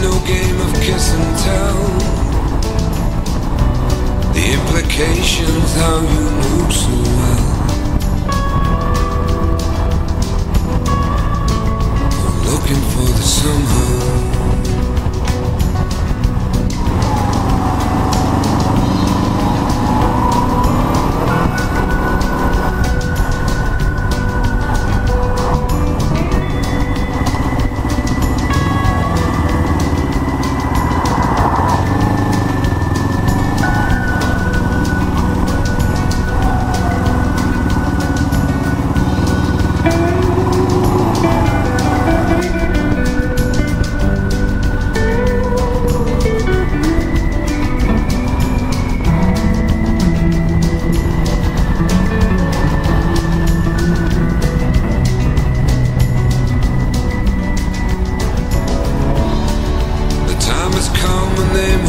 No game of kiss and tell. The implications, how you move so well.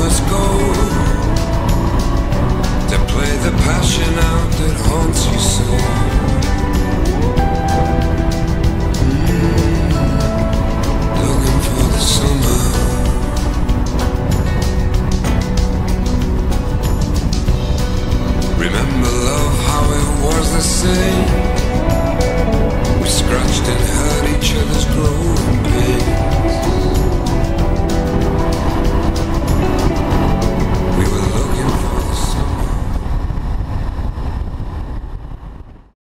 Must go to play the passion out that haunts you so. Mm, looking for the summer. Remember love, how it was the same.